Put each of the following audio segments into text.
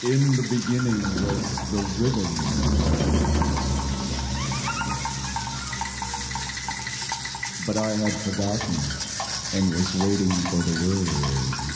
In the beginning was the rhythm. But I had forgotten and was waiting for the word.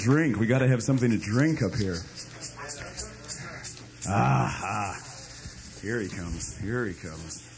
drink. We got to have something to drink up here. Ah, ah. Here he comes. Here he comes.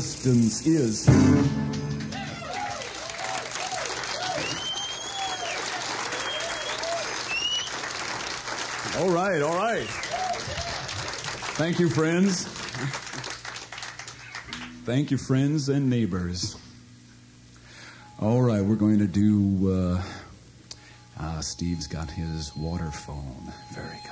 Existence is. All right, all right. Thank you, friends. Thank you, friends and neighbors. All right, we're going to do. Uh, uh, Steve's got his water phone. Very good.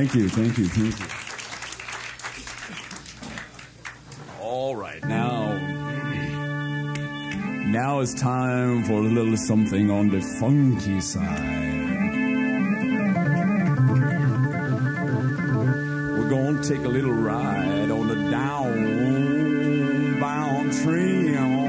Thank you, thank you, thank you. All right, now. Now it's time for a little something on the funky side. We're going to take a little ride on the downbound train.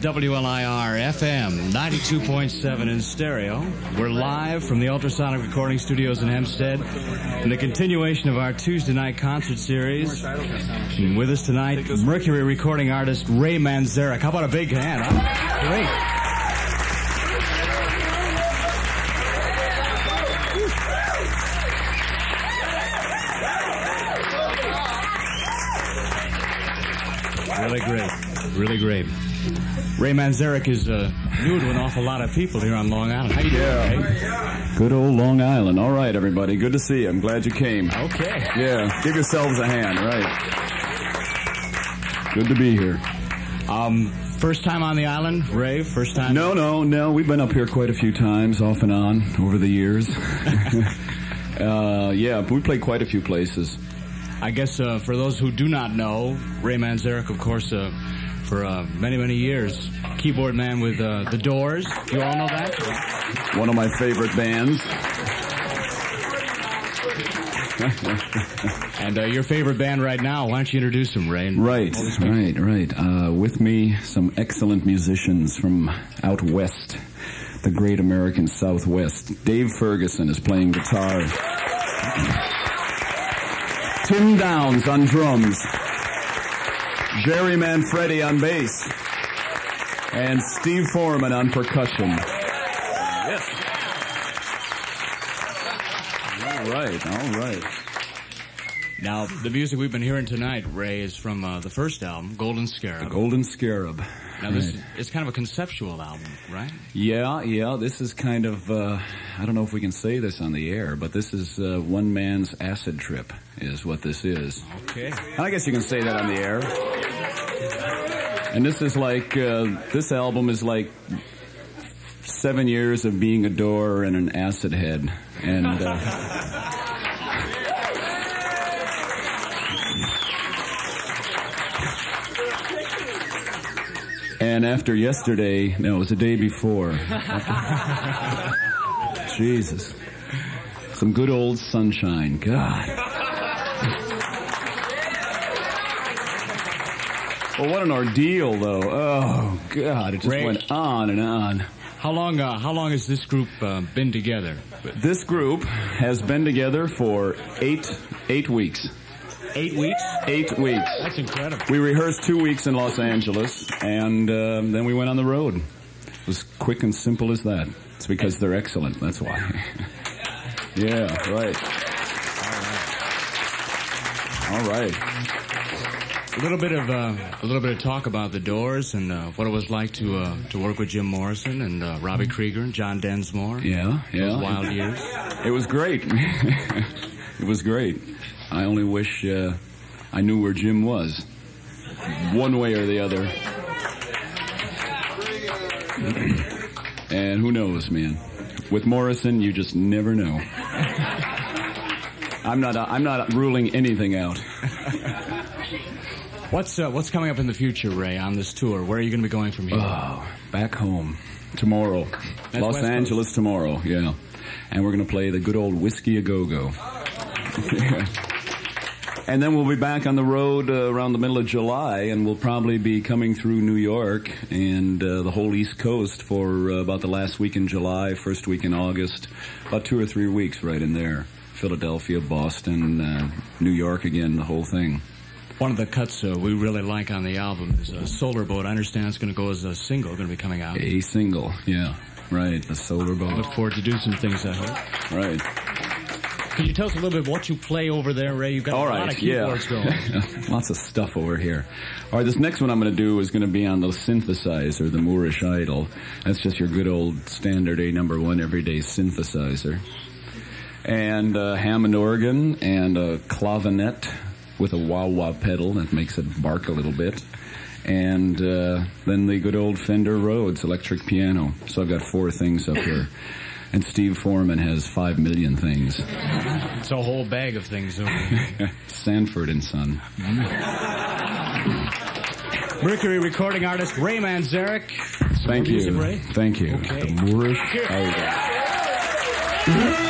WLIR FM 92.7 in stereo. We're live from the Ultrasonic Recording Studios in Hempstead in the continuation of our Tuesday night concert series. And with us tonight, Mercury recording artist Ray Manzarek. How about a big hand? Huh? Great. Really great. Really great. Ray Manzarek is uh, new to an awful lot of people here on Long Island. How you doing, Ray? Good old Long Island. All right, everybody. Good to see you. I'm glad you came. Okay. Yeah, give yourselves a hand. Right. Good to be here. Um, first time on the island, Ray? First time? No, no, no. We've been up here quite a few times, off and on, over the years. uh, yeah, we played quite a few places. I guess uh, for those who do not know, Ray Manzarek, of course, uh, for uh, many, many years, keyboard man with uh, The Doors. You all know that? One of my favorite bands. and uh, your favorite band right now, why don't you introduce them, Ray? Right, right, right. Uh, with me, some excellent musicians from out west, the great American Southwest. Dave Ferguson is playing guitar. Tim Downs on drums. Jerry Manfredi on bass. And Steve Foreman on percussion. Yes. All right, all right. Now, the music we've been hearing tonight, Ray, is from uh, the first album, Golden Scarab. Golden Scarab. Now, this Right. is kind of a conceptual album, right? Yeah, yeah, this is kind of, uh, I don't know if we can say this on the air, but this is uh, one man's acid trip, is what this is. Okay. And I guess you can say that on the air. And this is like, uh, this album is like seven years of being a door and an acid head. And, uh, and after yesterday, no, it was the day before. Jesus. Some good old sunshine. God. Well, what an ordeal, though. Oh God, it just Ray. went on and on. How long? Uh, how long has this group uh, been together? This group has been together for eight eight weeks. Eight weeks. Eight weeks. That's incredible. We rehearsed two weeks in Los Angeles, and um, then we went on the road. It was quick and simple as that. It's because they're excellent. That's why. yeah. Right. All right. A little bit of uh, a little bit of talk about the Doors and uh, what it was like to uh, to work with Jim Morrison and uh, Robbie Krieger and John Densmore. Yeah. Yeah. Those wild years. It was great. it was great. I only wish uh, I knew where Jim was, one way or the other. and who knows, man? With Morrison, you just never know. I'm not. I'm not ruling anything out. What's uh, what's coming up in the future, Ray, on this tour? Where are you going to be going from here? Oh, back home tomorrow, That's Los West Coast. Angeles tomorrow. Yeah, and we're going to play the good old Whisky a Go Go. And then we'll be back on the road uh, around the middle of July, and we'll probably be coming through New York and uh, the whole East Coast for uh, about the last week in July, first week in August, about two or three weeks right in there. Philadelphia, Boston, uh, New York again, the whole thing. One of the cuts uh, we really like on the album is uh, Solar Boat. I understand it's going to go as a single, going to be coming out. A single, yeah, right, the solar boat, Look forward to do some things, I hope. right. Can you tell us a little bit what you play over there, Ray? You've got All a right, lot of yeah. keyboards going. Lots of stuff over here. All right, this next one I'm going to do is going to be on the synthesizer, the Moorish Idol. That's just your good old standard A number one everyday synthesizer. And a Hammond organ and a clavinet with a wah-wah pedal that makes it bark a little bit. And uh, then the good old Fender Rhodes electric piano. So I've got four things up here. And Steve Foreman has five million things. It's a whole bag of things. Sanford and Son. Mercury recording artist Ray Manzarek. Thank music, you. Ray? Thank you. Okay. The Moorish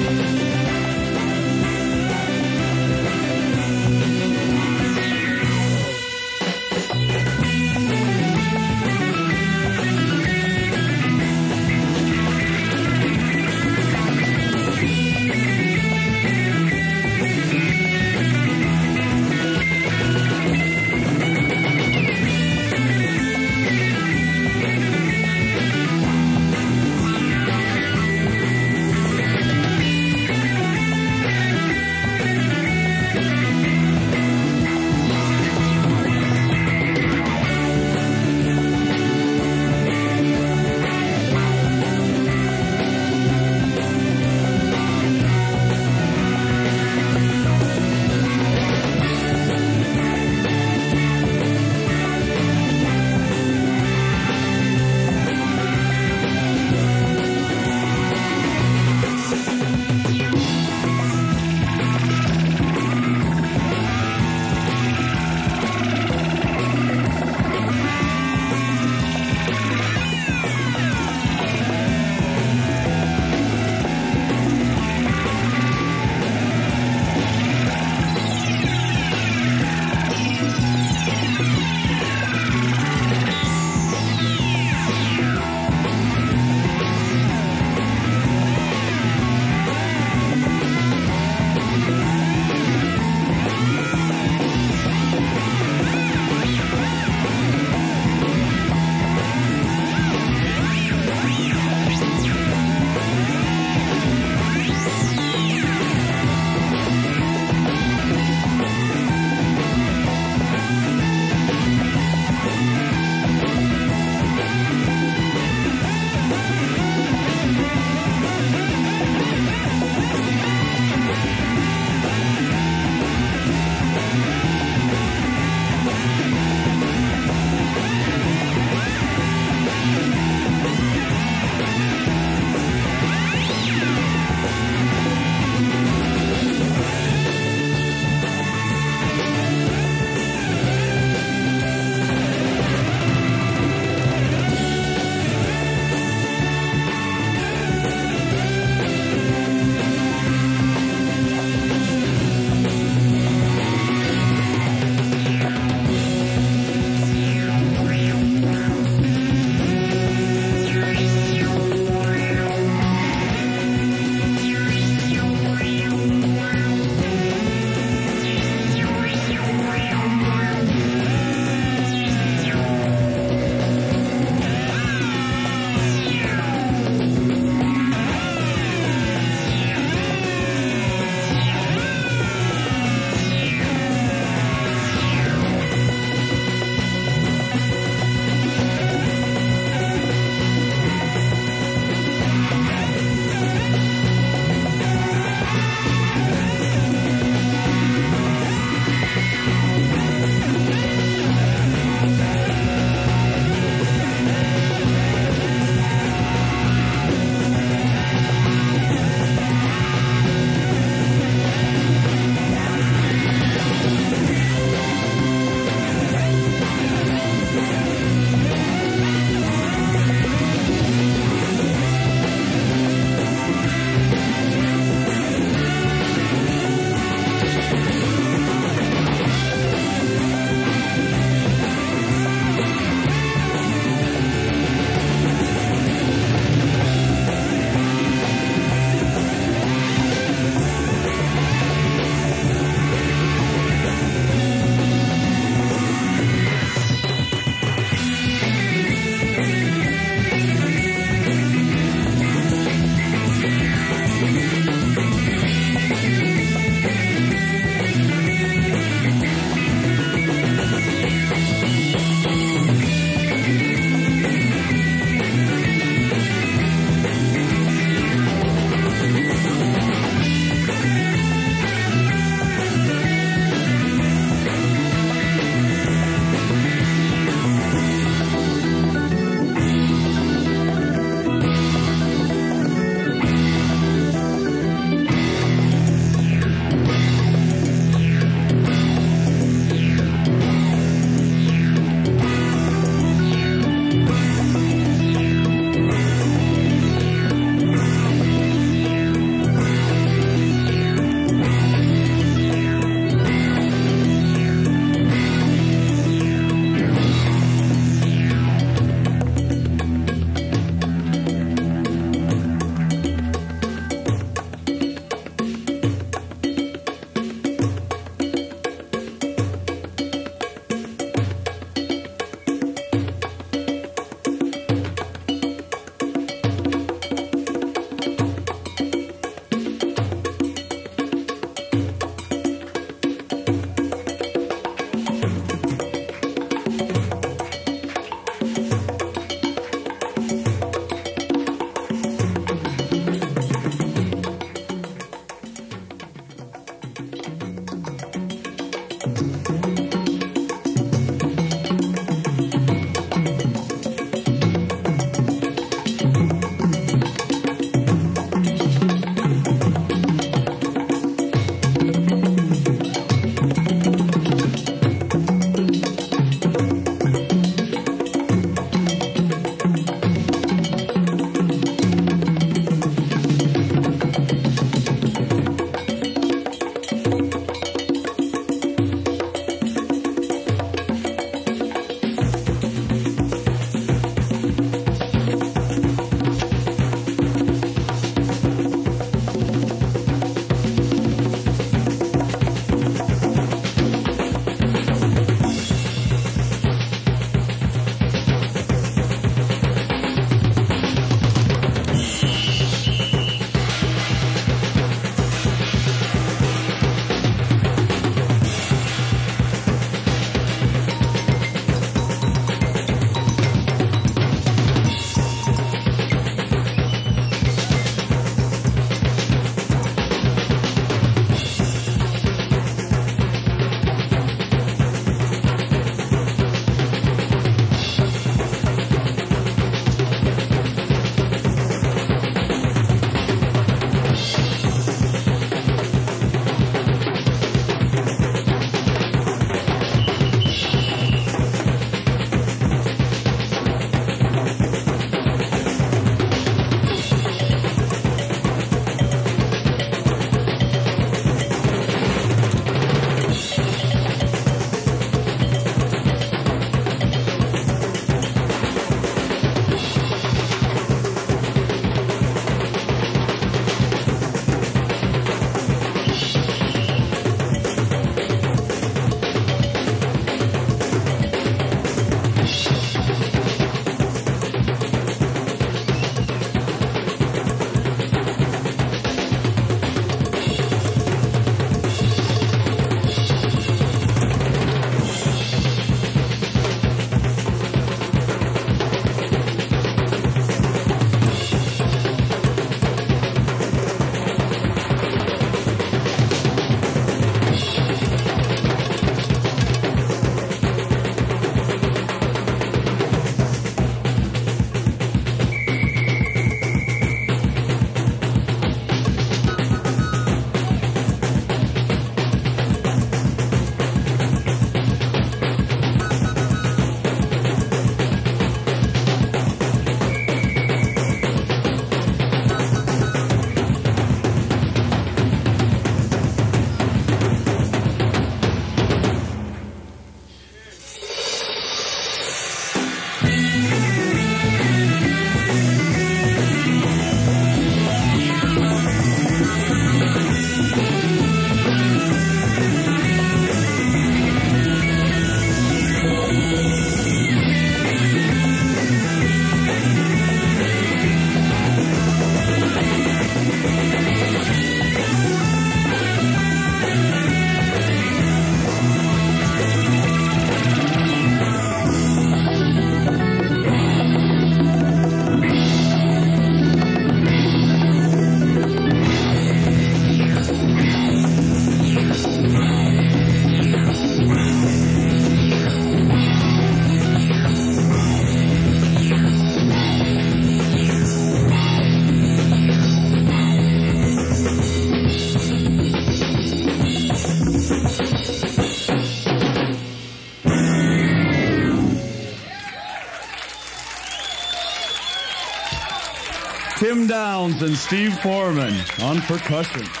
Downs and Steve Foreman on percussion.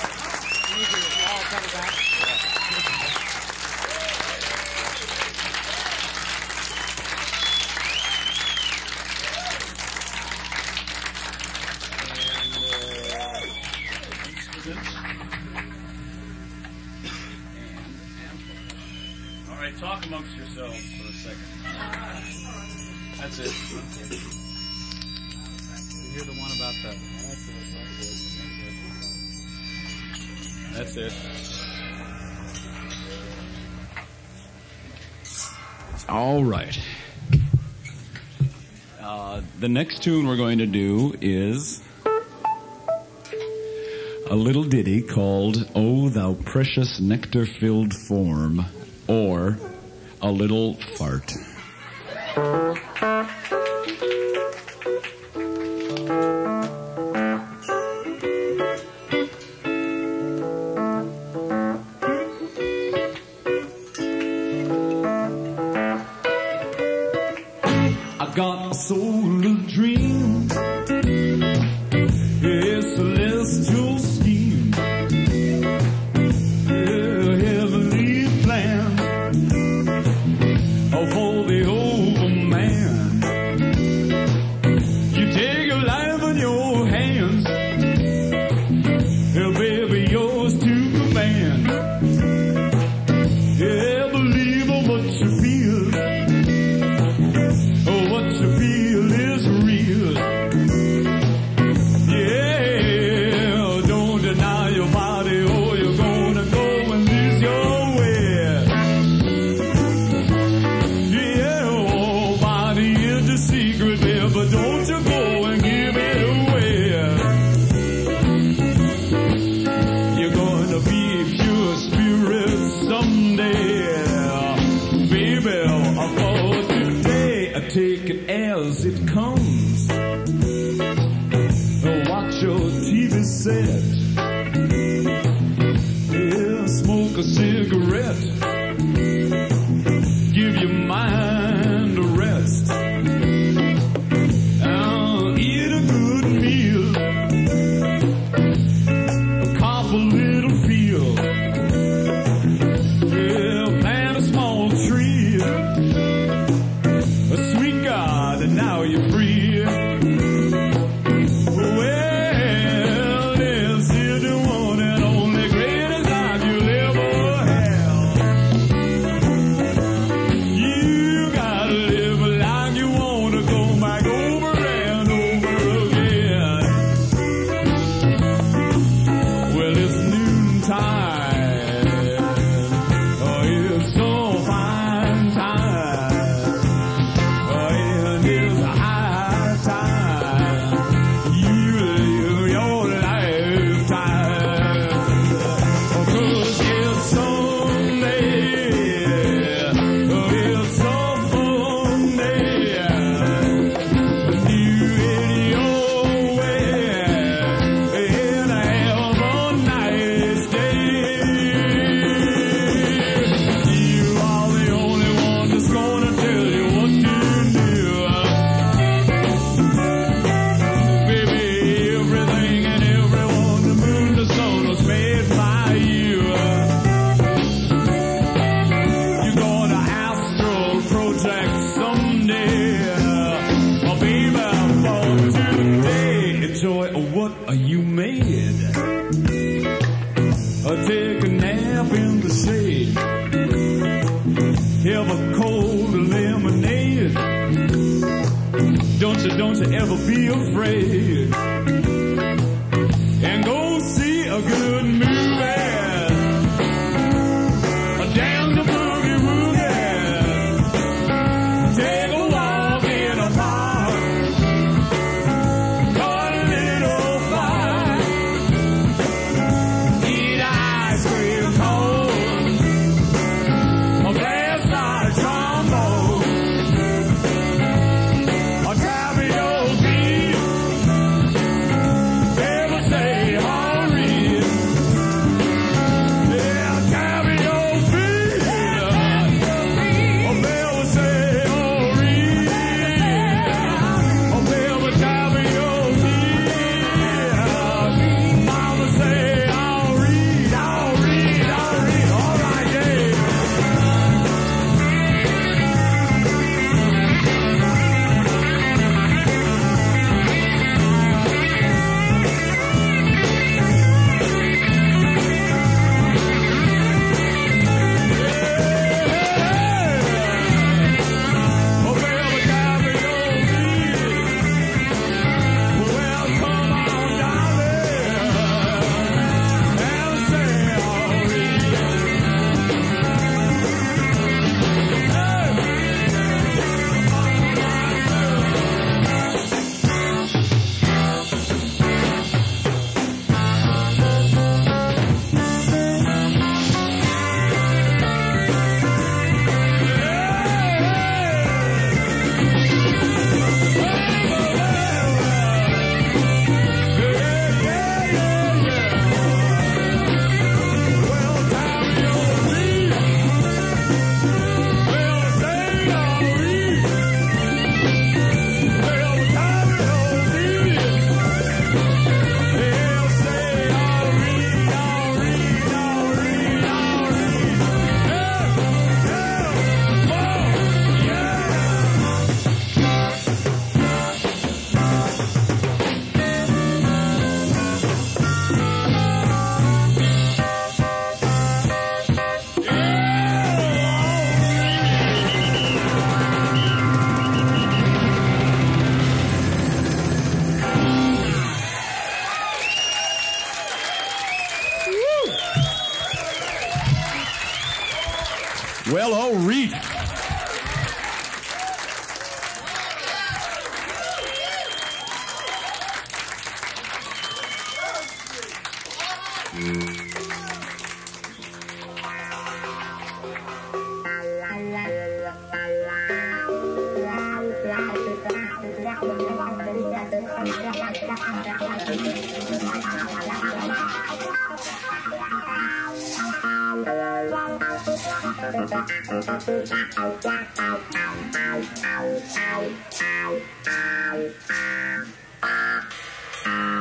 All right. Uh, the next tune we're going to do is a little ditty called "O Thou Precious Nectar Filled Form," or a little fart.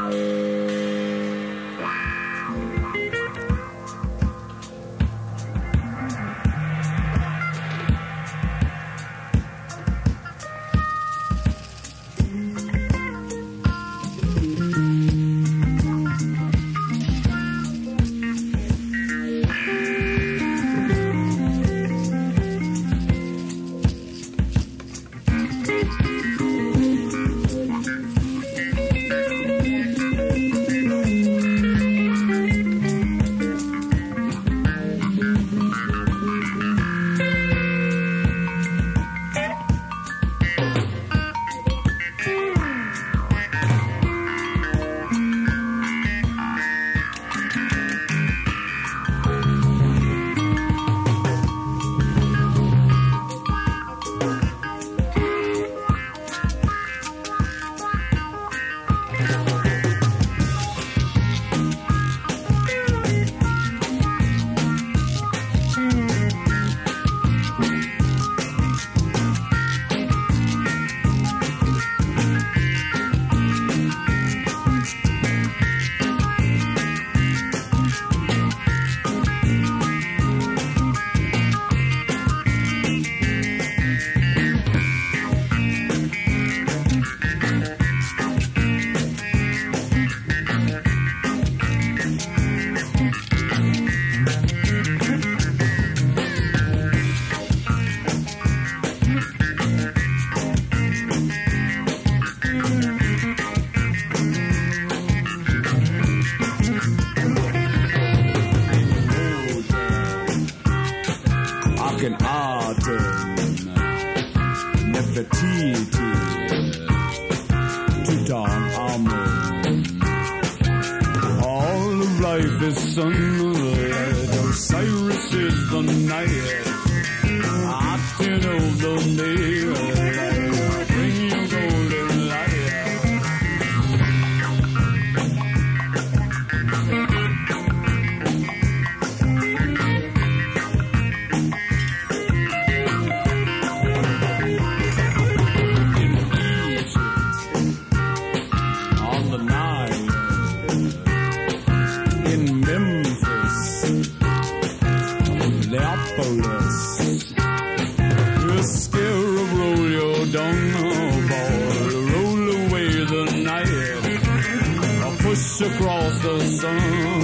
Ow. the to, Don Almond. All of life is sunlight, Osiris is the night. across the sun.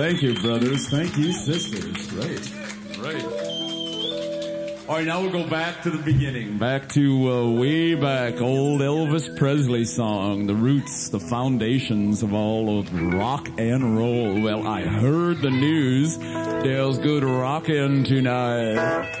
Thank you, brothers. Thank you, sisters. Great. Great. All right, now we'll go back to the beginning. Back to uh, way back, old Elvis Presley song, the roots, the foundations of all of rock and roll. Well, I heard the news. Dale's good rockin' tonight.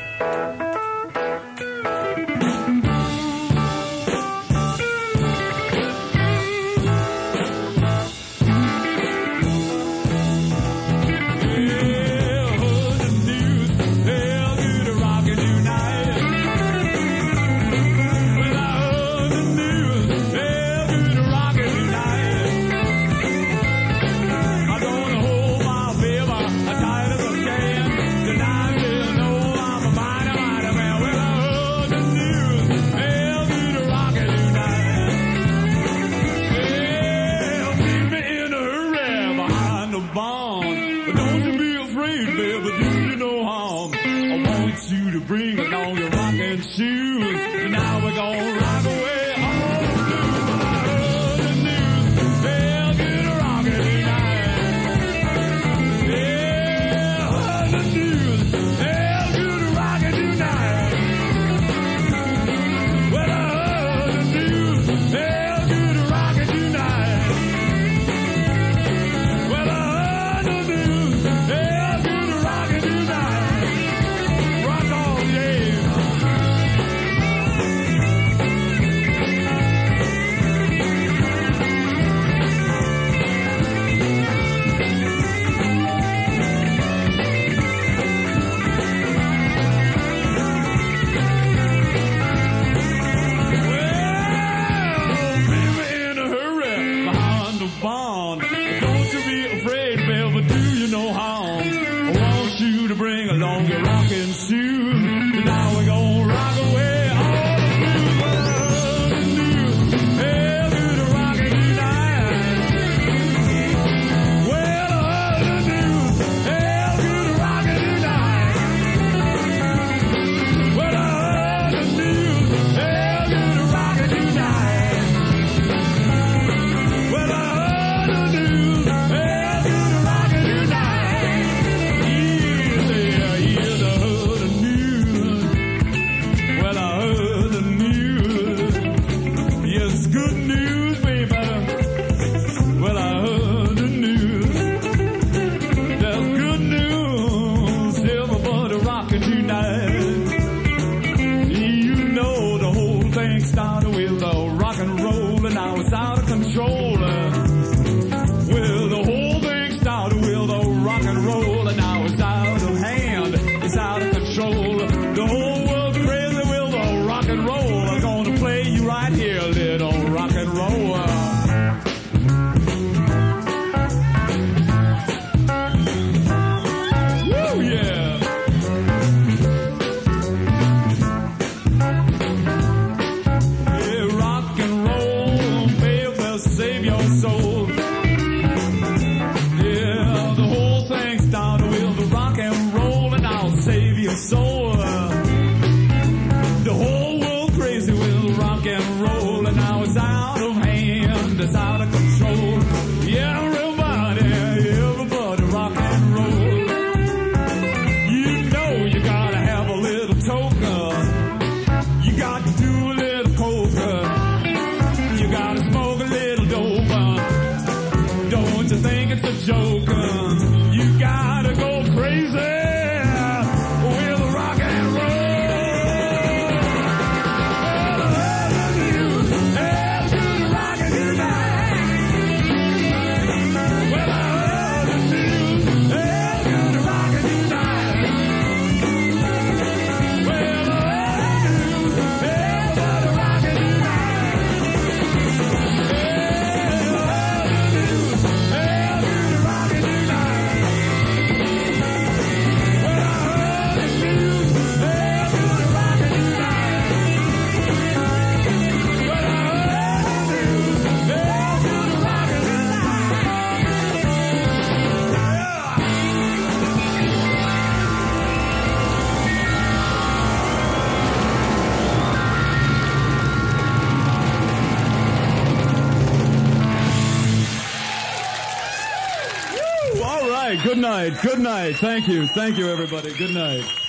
Thank you. Thank you, everybody. Good night.